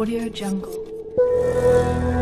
Audio Jungle.